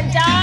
and die.